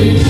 Amen.